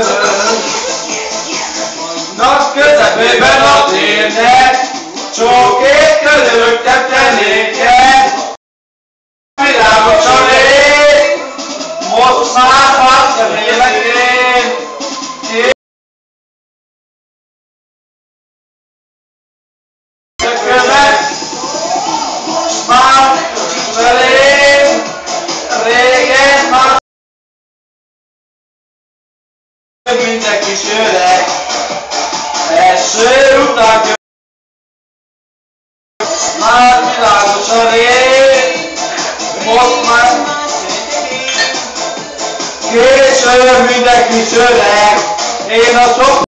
vörös. Nap közepében a térnek, csókét körülöttem tenéket. Világos a rég, most már mindenki is öreg, első után jön. Már világos a rég, most már később mindenki is öreg, én a sok